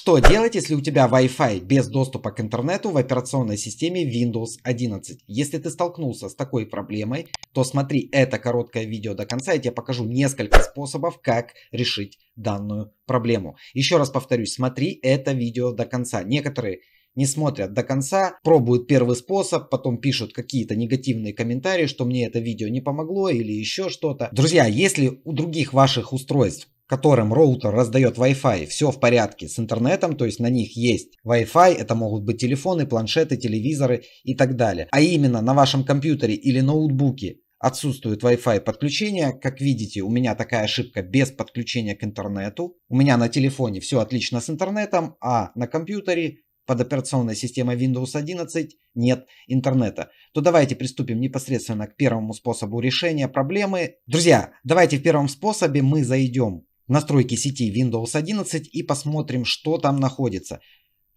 Что делать, если у тебя Wi-Fi без доступа к интернету в операционной системе Windows 11? Если ты столкнулся с такой проблемой, то смотри это короткое видео до конца, я тебе покажу несколько способов, как решить данную проблему. Еще раз повторюсь, смотри это видео до конца. Некоторые не смотрят до конца, пробуют первый способ, потом пишут какие-то негативные комментарии, что мне это видео не помогло или еще что-то. Друзья, если у других ваших устройств которым роутер раздает Wi-Fi, все в порядке с интернетом, то есть на них есть Wi-Fi, это могут быть телефоны, планшеты, телевизоры и так далее. А именно на вашем компьютере или ноутбуке отсутствует Wi-Fi подключение. Как видите, у меня такая ошибка без подключения к интернету. У меня на телефоне все отлично с интернетом, а на компьютере под операционной системой Windows 11 нет интернета, то давайте приступим непосредственно к первому способу решения проблемы. Друзья, давайте в первом способе мы зайдем настройки сети Windows 11 и посмотрим, что там находится.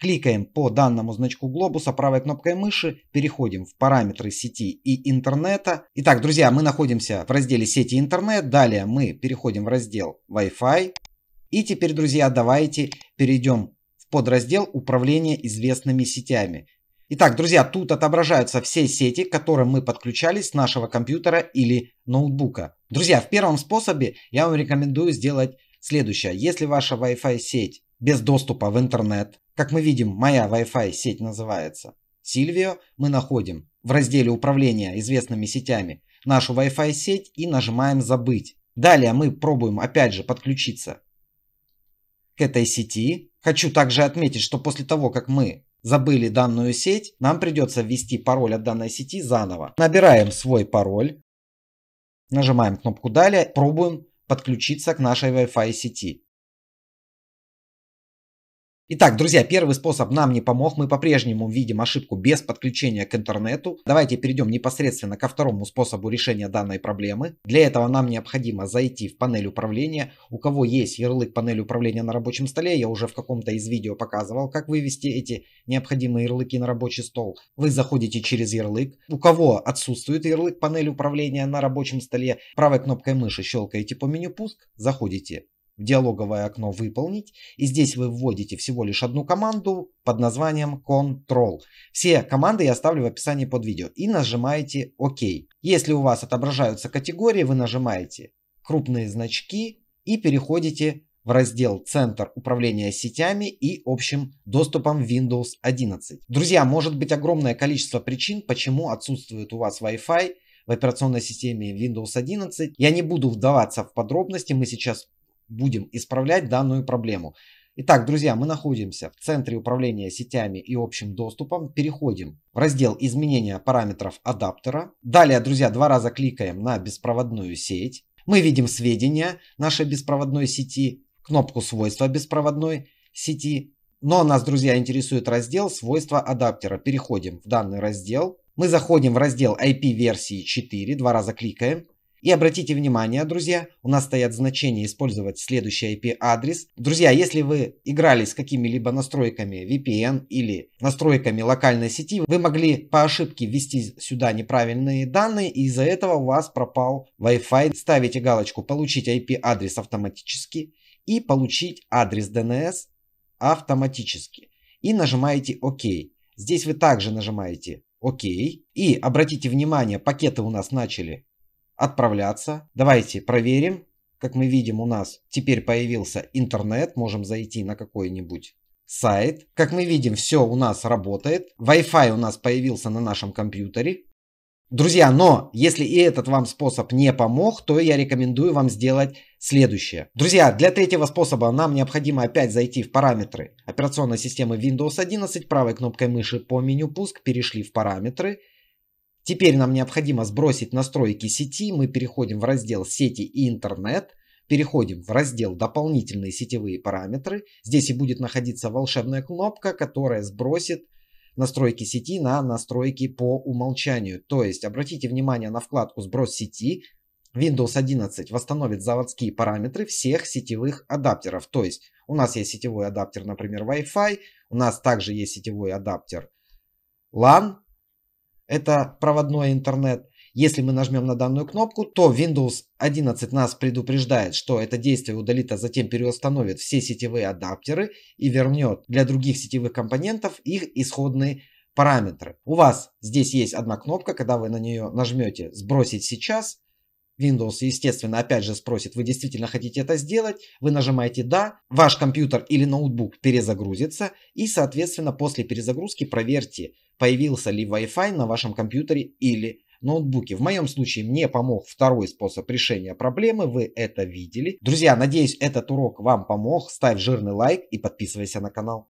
Кликаем по данному значку глобуса правой кнопкой мыши, переходим в параметры сети и интернета. Итак, друзья, мы находимся в разделе сети интернет. Далее мы переходим в раздел Wi-Fi. И теперь, друзья, давайте перейдем в подраздел управления известными сетями. Итак, друзья, тут отображаются все сети, к которым мы подключались с нашего компьютера или ноутбука. Друзья, в первом способе я вам рекомендую сделать следующее. Если ваша Wi-Fi сеть без доступа в интернет, как мы видим, моя Wi-Fi сеть называется Silvio, мы находим в разделе управления известными сетями нашу Wi-Fi сеть и нажимаем забыть. Далее мы пробуем опять же подключиться к этой сети. Хочу также отметить, что после того, как мы забыли данную сеть, нам придется ввести пароль от данной сети заново. Набираем свой пароль, нажимаем кнопку «Далее», пробуем подключиться к нашей Wi-Fi сети. Итак, друзья, первый способ нам не помог. Мы по-прежнему видим ошибку без подключения к интернету. Давайте перейдем непосредственно ко второму способу решения данной проблемы. Для этого нам необходимо зайти в панель управления. У кого есть ярлык панели управления на рабочем столе, я уже в каком-то из видео показывал, как вывести эти необходимые ярлыки на рабочий стол. Вы заходите через ярлык. У кого отсутствует ярлык панели управления на рабочем столе, правой кнопкой мыши щелкаете по меню пуск, заходите диалоговое окно «Выполнить». И здесь вы вводите всего лишь одну команду под названием Control. Все команды я оставлю в описании под видео. И нажимаете ОК. Если у вас отображаются категории, вы нажимаете крупные значки и переходите в раздел «Центр управления сетями и общим доступом Windows 11». Друзья, может быть огромное количество причин, почему отсутствует у вас Wi-Fi в операционной системе Windows 11. Я не буду вдаваться в подробности, мы сейчас будем исправлять данную проблему. Итак, друзья, мы находимся в центре управления сетями и общим доступом. Переходим в раздел изменения параметров адаптера. Далее, друзья, два раза кликаем на беспроводную сеть. Мы видим сведения нашей беспроводной сети, кнопку свойства беспроводной сети. Но нас, друзья, интересует раздел свойства адаптера. Переходим в данный раздел. Мы заходим в раздел IP версии 4, два раза кликаем. И обратите внимание, друзья, у нас стоят значения использовать следующий IP-адрес. Друзья, если вы играли с какими-либо настройками VPN или настройками локальной сети, вы могли по ошибке ввести сюда неправильные данные, и из-за этого у вас пропал Wi-Fi. Ставите галочку «Получить IP-адрес автоматически» и «Получить адрес DNS автоматически». И нажимаете «Ок». Здесь вы также нажимаете «Ок». И обратите внимание, пакеты у нас начали отправляться. Давайте проверим. Как мы видим, у нас теперь появился интернет. Можем зайти на какой-нибудь сайт. Как мы видим, все у нас работает. Wi-Fi у нас появился на нашем компьютере. Друзья, но если и этот вам способ не помог, то я рекомендую вам сделать следующее. Друзья, для третьего способа нам необходимо опять зайти в параметры операционной системы Windows 11. Правой кнопкой мыши по меню пуск перешли в параметры. Теперь нам необходимо сбросить настройки сети. Мы переходим в раздел «Сети и интернет». Переходим в раздел «Дополнительные сетевые параметры». Здесь и будет находиться волшебная кнопка, которая сбросит настройки сети на настройки по умолчанию. То есть обратите внимание на вкладку «Сброс сети». Windows 11 восстановит заводские параметры всех сетевых адаптеров. То есть у нас есть сетевой адаптер, например, Wi-Fi. У нас также есть сетевой адаптер LAN это проводной интернет. Если мы нажмем на данную кнопку, то Windows 11 нас предупреждает, что это действие удалит, а затем переустановит все сетевые адаптеры и вернет для других сетевых компонентов их исходные параметры. У вас здесь есть одна кнопка, когда вы на нее нажмете «Сбросить сейчас», Windows, естественно, опять же спросит, вы действительно хотите это сделать, вы нажимаете «Да», ваш компьютер или ноутбук перезагрузится и, соответственно, после перезагрузки проверьте, появился ли Wi-Fi на вашем компьютере или ноутбуке. В моем случае мне помог второй способ решения проблемы, вы это видели. Друзья, надеюсь этот урок вам помог, ставь жирный лайк и подписывайся на канал.